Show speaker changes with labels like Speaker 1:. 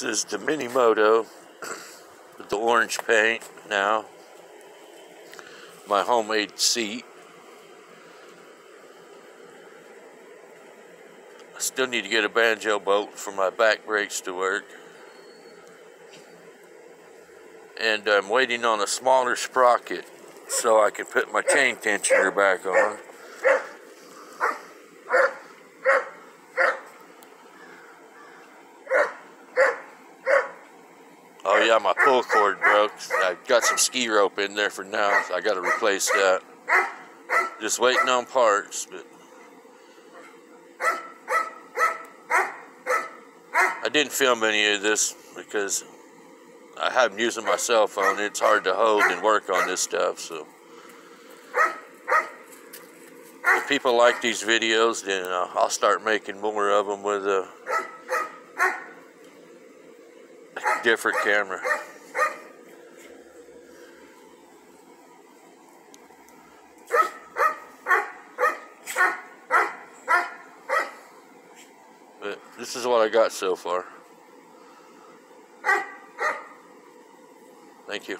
Speaker 1: This is the Minimoto with the orange paint now. My homemade seat. I still need to get a banjo bolt for my back brakes to work. And I'm waiting on a smaller sprocket so I can put my chain tensioner back on. Oh yeah, my pull cord broke. I got some ski rope in there for now. So I got to replace that. Just waiting on parts, but I didn't film any of this because I haven't using my cell phone. It's hard to hold and work on this stuff, so. If people like these videos, then uh, I'll start making more of them with a different camera. But this is what I got so far. Thank you.